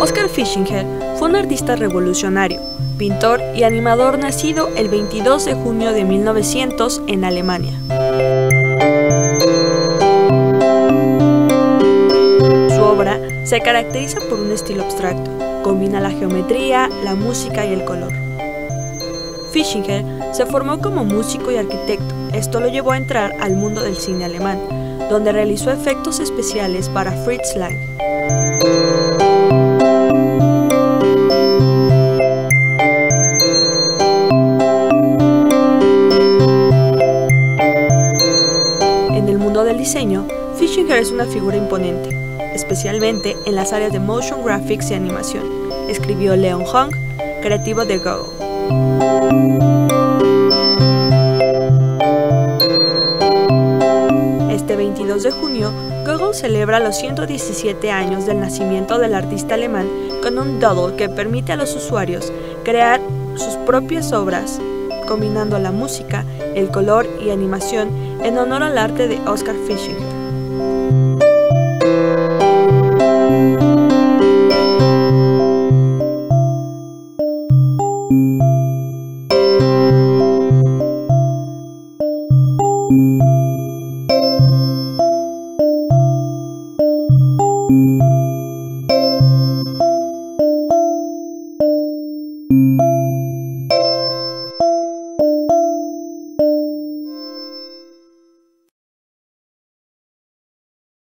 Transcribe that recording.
Oscar Fischinger fue un artista revolucionario, pintor y animador nacido el 22 de junio de 1900 en Alemania. Su obra se caracteriza por un estilo abstracto, combina la geometría, la música y el color. Fischinger se formó como músico y arquitecto, esto lo llevó a entrar al mundo del cine alemán, donde realizó efectos especiales para Fritz Lang. En el mundo del diseño, Fischinger es una figura imponente, especialmente en las áreas de motion graphics y animación. Escribió Leon Hong, creativo de Google. de junio, Google celebra los 117 años del nacimiento del artista alemán con un doodle que permite a los usuarios crear sus propias obras, combinando la música, el color y animación en honor al arte de Oscar Fischer.